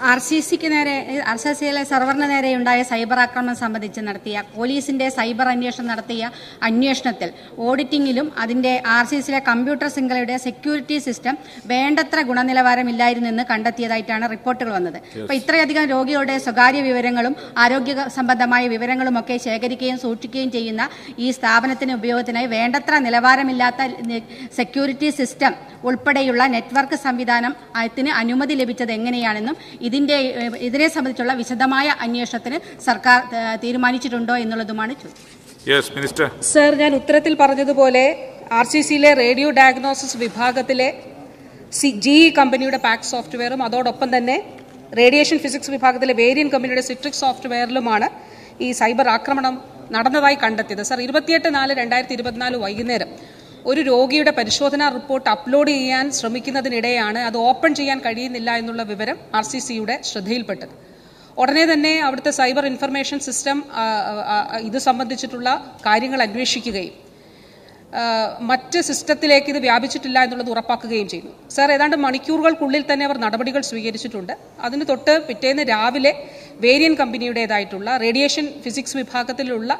R C സിക്ക് നേരെ R C സിയിലെ സെർവറിന് നേരെയുണ്ടായ സൈബർ ആക്രമണം സംബന്ധിച്ച് നടത്തിയ പോലീസിന്റെ സൈബർ അന്വേഷണം നടത്തിയ അന്വേഷണത്തിൽ ഓഡിറ്റിംഗിലും അതിന്റെ ആർ സി സിയിലെ കമ്പ്യൂട്ടർ ശൃംഖലയുടെ സെക്യൂരിറ്റി സിസ്റ്റം വേണ്ടത്ര ഗുണനിലവാരമില്ലായിരുന്നെന്ന് കണ്ടെത്തിയതായിട്ടാണ് റിപ്പോർട്ടുകൾ വന്നത്. അപ്പോൾ ഇത്രയധികം രോഗികളുടെ സ്വകാര്യ വിവരങ്ങളും ആരോഗ്യ സംബന്ധമായ വിവരങ്ങളുമൊക്കെ ശേഖരിക്കുകയും സൂക്ഷിക്കുകയും ചെയ്യുന്ന ഈ സ്ഥാപനത്തിന് ഉപയോഗത്തിനായി വേണ്ടത്ര നിലവാരമില്ലാത്ത സെക്യൂരിറ്റി സിസ്റ്റം ഉൾപ്പെടെയുള്ള നെറ്റ്വർക്ക് സംവിധാനം അതിന് അനുമതി ലഭിച്ചത് എങ്ങനെയാണെന്നും ഇതിന്റെ ഏഹ്, ഇതിനെ സംബന്ധിച്ചുള്ള വിശദമായ അന്വേഷണത്തിന് സർക്കാർ തീരുമാനിച്ചിട്ടുണ്ടോ എന്നുള്ളതുമാണ് ചോദ്യം. സർ ഞാൻ ഉത്തരത്തിൽ പറഞ്ഞതുപോലെ ആർ സി സിയിലെ റേഡിയോ ഡയഗ്നോസിസ് വിഭാഗത്തിലെ സി ജി ഇ കമ്പനിയുടെ പാക്ക് സോഫ്റ്റ്വെയറും അതോടൊപ്പം തന്നെ റേഡിയേഷൻ ഫിസിക്സ് വിഭാഗത്തിലെ വേരിയൻ കമ്പനിയുടെ സിട്രിക് സോഫ്റ്റ്വെയറിലുമാണ് ഈ സൈബർ ആക്രമണം നടന്നതായി കണ്ടെത്തിയത്. സർ ഇരുപത്തിയെട്ട് നാല് രണ്ടായിരത്തി ഇരുപത്തിനാല് വൈകുന്നേരം ഒരു രോഗിയുടെ പരിശോധനാ റിപ്പോർട്ട് അപ്ലോഡ് ചെയ്യാൻ ശ്രമിക്കുന്നതിനിടെയാണ് അത് ഓപ്പൺ ചെയ്യാൻ കഴിയുന്നില്ല എന്നുള്ള വിവരം ആർ സി സിയുടെ ശ്രദ്ധയിൽപ്പെട്ടത്. ഉടനെ തന്നെ അവിടുത്തെ സൈബർ ഇൻഫർമേഷൻ സിസ്റ്റം ഇത് സംബന്ധിച്ചിട്ടുള്ള കാര്യങ്ങൾ അന്വേഷിക്കുകയും മറ്റ് സിസ്റ്റത്തിലേക്ക് ഇത് വ്യാപിച്ചിട്ടില്ല എന്നുള്ളത് ഉറപ്പാക്കുകയും ചെയ്യുന്നു സാർ ഏതാണ്ട് മണിക്കൂറുകൾക്കുള്ളിൽ തന്നെ അവർ നടപടികൾ സ്വീകരിച്ചിട്ടുണ്ട്. അതിന് തൊട്ട് പിറ്റേന്ന് രാവിലെ വേരിയൻ കമ്പനിയുടേതായിട്ടുള്ള റേഡിയേഷൻ ഫിസിക്സ് വിഭാഗത്തിലുള്ള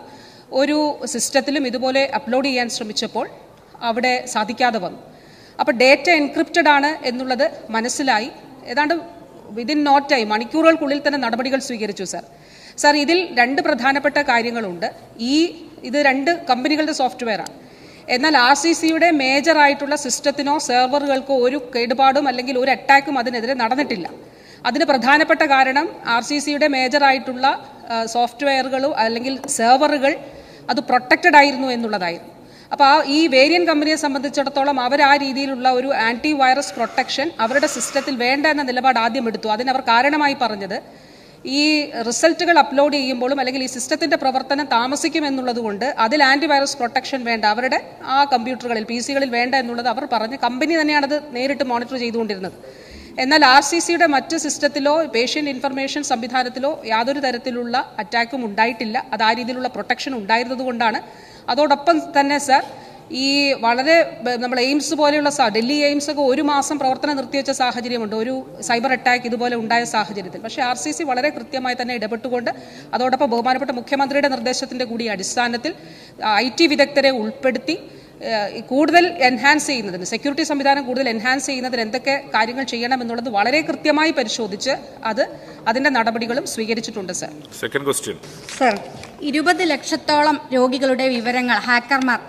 ഒരു സിസ്റ്റത്തിലും ഇതുപോലെ അപ്ലോഡ് ചെയ്യാൻ ശ്രമിച്ചപ്പോൾ അവിടെ സാധിക്കാതെ വന്നു. അപ്പോൾ ഡേറ്റ എൻക്രിപ്റ്റഡ് ആണ് എന്നുള്ളത് മനസ്സിലായി. ഏതാണ്ട് വിതിൻ നോട്ട് ടൈം മണിക്കൂറുകൾക്കുള്ളിൽ തന്നെ നടപടികൾ സ്വീകരിച്ചു സർ സർ ഇതിൽ രണ്ട് പ്രധാനപ്പെട്ട കാര്യങ്ങളുണ്ട്. ഈ ഇത് രണ്ട് കമ്പനികളുടെ സോഫ്റ്റ്വെയറാണ് എന്നാൽ ആർ സി സിയുടെ മേജർ ആയിട്ടുള്ള സിസ്റ്റത്തിനോ സെർവറുകൾക്കോ ഒരു കേടുപാടും അല്ലെങ്കിൽ ഒരു അറ്റാക്കും അതിനെതിരെ നടന്നിട്ടില്ല. അതിന് പ്രധാനപ്പെട്ട കാരണം ആർ സി സിയുടെ മേജർ ആയിട്ടുള്ള സോഫ്റ്റ്വെയറുകളും അല്ലെങ്കിൽ സെർവറുകൾ അത് പ്രൊട്ടക്റ്റഡ് ആയിരുന്നു എന്നുള്ളതായിരുന്നു. അപ്പോൾ ആ ഈ വേരിയൻ കമ്പനിയെ സംബന്ധിച്ചിടത്തോളം അവർ ആ രീതിയിലുള്ള ഒരു ആന്റി വൈറസ് പ്രൊട്ടക്ഷൻ അവരുടെ സിസ്റ്റത്തിൽ വേണ്ട എന്ന നിലപാട് ആദ്യം എടുത്തു. അതിനവർ കാരണമായി പറഞ്ഞത് ഈ റിസൾട്ടുകൾ അപ്ലോഡ് ചെയ്യുമ്പോഴും അല്ലെങ്കിൽ ഈ സിസ്റ്റത്തിന്റെ പ്രവർത്തനം താമസിക്കും എന്നുള്ളതുകൊണ്ട് അതിൽ ആന്റി വൈറസ് പ്രൊട്ടക്ഷൻ വേണ്ട അവരുടെ ആ കമ്പ്യൂട്ടറുകളിൽ പി സികളിൽ വേണ്ട എന്നുള്ളത് അവർ പറഞ്ഞ് കമ്പനി തന്നെയാണത് നേരിട്ട് മോണിറ്റർ ചെയ്തുകൊണ്ടിരുന്നത്. എന്നാൽ ആർ സി സിയുടെ മറ്റ് സിസ്റ്റത്തിലോ പേഷ്യന്റ് ഇൻഫർമേഷൻ സംവിധാനത്തിലോ യാതൊരു തരത്തിലുള്ള അറ്റാക്കും ഉണ്ടായിട്ടില്ല. അത് ആ രീതിയിലുള്ള പ്രൊട്ടക്ഷൻ ഉണ്ടായിരുന്നത് കൊണ്ടാണ് അതോടൊപ്പം തന്നെ സർ ഈ വളരെ നമ്മൾ എയിംസ് പോലെയുള്ള ഡൽഹി എയിംസ് ഒക്കെ ഒരു മാസം പ്രവർത്തനം നിർത്തിവെച്ച സാഹചര്യമുണ്ട്. ഒരു സൈബർ അറ്റാക്ക് ഇതുപോലെ ഉണ്ടായ സാഹചര്യത്തിൽ. പക്ഷേ ആർ സി സി വളരെ കൃത്യമായി തന്നെ ഇടപെട്ടുകൊണ്ട് അതോടൊപ്പം ബഹുമാനപ്പെട്ട മുഖ്യമന്ത്രിയുടെ നിർദ്ദേശത്തിന്റെ കൂടി അടിസ്ഥാനത്തിൽ ഐ ടി വിദഗ്ധരെ ഉൾപ്പെടുത്തി ഈ കൂടുതൽ എൻഹാൻസ് ചെയ്യുന്നതിന് സെക്യൂരിറ്റി സംവിധാനം കൂടുതൽ എൻഹാൻസ് ചെയ്യുന്നതിന് എന്തൊക്കെ കാര്യങ്ങൾ ചെയ്യണം എന്നുള്ളത് വളരെ കൃത്യമായി പരിശോധിച്ച് അത് അതിന്റെ നടപടികളും സ്വീകരിച്ചിട്ടുണ്ട് സർ. സെക്കൻഡ് ക്വസ്റ്റ്യൻ സർ ഇരുപത് ലക്ഷത്തോളം രോഗികളുടെ വിവരങ്ങൾ ഹാക്കർമാർ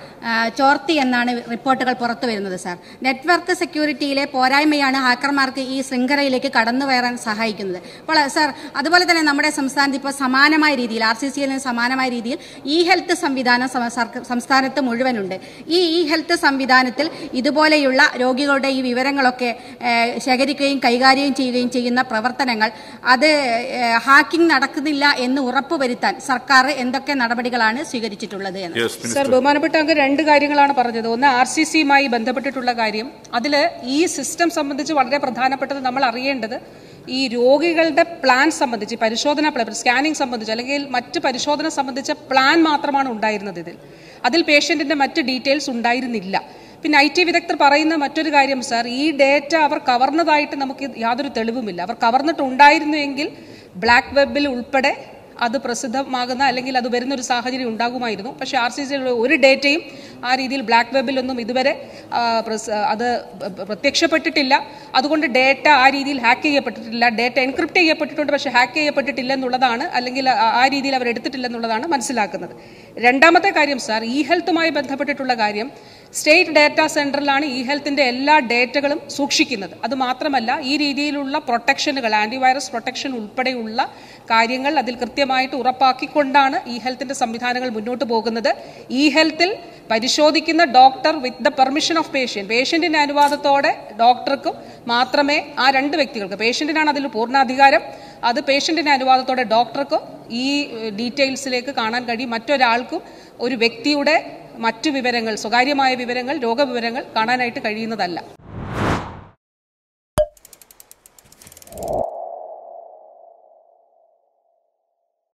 ചോർത്തി എന്നാണ് റിപ്പോർട്ടുകൾ പുറത്തു വരുന്നത് സാർ. നെറ്റ്വർക്ക് സെക്യൂരിറ്റിയിലെ പോരായ്മയാണ് ഹാക്കർമാർക്ക് ഈ ശൃംഖലയിലേക്ക് കടന്നു വരാൻ സഹായിക്കുന്നത്. അപ്പോൾ സാർ അതുപോലെ തന്നെ നമ്മുടെ സംസ്ഥാനത്ത് ഇപ്പോൾ സമാനമായ രീതിയിൽ ആർ സി സിയിൽ നിന്ന് സമാനമായ രീതിയിൽ ഇ ഹെൽത്ത് സംവിധാനം സംസ്ഥാനത്ത് മുഴുവനുണ്ട്. ഈ ഇ ഹെൽത്ത് സംവിധാനത്തിൽ ഇതുപോലെയുള്ള രോഗികളുടെ ഈ വിവരങ്ങളൊക്കെ ശേഖരിക്കുകയും കൈകാര്യം ചെയ്യുകയും ചെയ്യുന്ന പ്രവർത്തനങ്ങൾ അത് ഹാക്കിംഗ് നടക്കുന്നില്ല എന്ന് ഉറപ്പുവരുത്താൻ സർക്കാർ എന്തൊക്കെ നടപടികളാണ് സ്വീകരിച്ചിട്ടുള്ളത് എന്ന്. സാർ സർ ബഹുമാനപ്പെട്ട അങ്ങ് രണ്ട് കാര്യങ്ങളാണ് പറഞ്ഞത്. ഒന്ന് ആർ സി സിയുമായി ബന്ധപ്പെട്ടിട്ടുള്ള കാര്യം. അതിൽ ഈ സിസ്റ്റം സംബന്ധിച്ച് വളരെ പ്രധാനപ്പെട്ടത് നമ്മൾ അറിയേണ്ടത് ഈ രോഗികളുടെ പ്ലാൻ സംബന്ധിച്ച് പരിശോധന സ്കാനിംഗ് സംബന്ധിച്ച് അല്ലെങ്കിൽ മറ്റ് പരിശോധന സംബന്ധിച്ച പ്ലാൻ മാത്രമാണ് ഉണ്ടായിരുന്നത് ഇതിൽ. അതിൽ പേഷ്യന്റിന്റെ മറ്റ് ഡീറ്റെയിൽസ് ഉണ്ടായിരുന്നില്ല. പിന്നെ ഐ ടി വിദഗ്ധർ പറയുന്ന മറ്റൊരു കാര്യം സാർ ഈ ഡേറ്റ അവർ കവർന്നതായിട്ട് നമുക്ക് യാതൊരു തെളിവുമില്ല. അവർ കവർന്നിട്ടുണ്ടായിരുന്നു എങ്കിൽ ബ്ലാക്ക് വെബിൽ ഉൾപ്പെടെ അത് പ്രസിദ്ധമാകുന്ന അല്ലെങ്കിൽ അത് വരുന്ന ഒരു സാഹചര്യം ഉണ്ടാകുമായിരുന്നു. പക്ഷേ ആർ സി സിയിലുള്ള ഒരു ഡേറ്റയും ആ രീതിയിൽ ബ്ലാക്ക് വെബിലൊന്നും ഇതുവരെ അത് പ്രത്യക്ഷപ്പെട്ടിട്ടില്ല. അതുകൊണ്ട് ഡേറ്റ ആ രീതിയിൽ ഹാക്ക് ചെയ്യപ്പെട്ടിട്ടില്ല. ഡേറ്റ എൻക്രിപ്റ്റ് ചെയ്യപ്പെട്ടിട്ടുണ്ട്. പക്ഷേ ഹാക്ക് ചെയ്യപ്പെട്ടിട്ടില്ല എന്നുള്ളതാണ് അല്ലെങ്കിൽ ആ- ആ രീതിയിൽ അവർ എടുത്തിട്ടില്ല എന്നുള്ളതാണ് മനസ്സിലാക്കുന്നത്. രണ്ടാമത്തെ കാര്യം സാർ ഇ ഹെൽത്തുമായി ബന്ധപ്പെട്ടിട്ടുള്ള കാര്യം സ്റ്റേറ്റ് ഡാറ്റാ സെന്ററിലാണ് ഇ ഹെൽത്തിന്റെ എല്ലാ ഡേറ്റകളും സൂക്ഷിക്കുന്നത്. അതുമാത്രമല്ല ഈ രീതിയിലുള്ള പ്രൊട്ടക്ഷനുകൾ ആന്റിവൈറസ് പ്രൊട്ടക്ഷൻ ഉൾപ്പെടെയുള്ള കാര്യങ്ങൾ അതിൽ കൃത്യമായിട്ട് ഉറപ്പാക്കിക്കൊണ്ടാണ് ഇ ഹെൽത്തിന്റെ സംവിധാനങ്ങൾ മുന്നോട്ട് പോകുന്നത്. ഇ ഹെൽത്തിൽ പരിശോധിക്കുന്ന doctor with the permission of patient പേഷ്യന്റിന്റെ അനുവാദത്തോടെ ഡോക്ടർക്കും മാത്രമേ ആ രണ്ട് വ്യക്തികൾക്ക് പേഷ്യന്റിനാണ് അതിൽ പൂർണാധികാരം അത് പേഷ്യന്റിന്റെ അനുവാദത്തോടെ ഡോക്ടർക്കും ഈ ഡീറ്റെയിൽസിലേക്ക് കാണാൻ കഴിയും. മറ്റൊരാൾക്കും ഒരു വ്യക്തിയുടെ മറ്റു വിവരങ്ങൾ സ്വകാര്യമായ വിവരങ്ങൾ രോഗവിവരങ്ങൾ കാണാനായിട്ട് കഴിയുന്നതല്ല.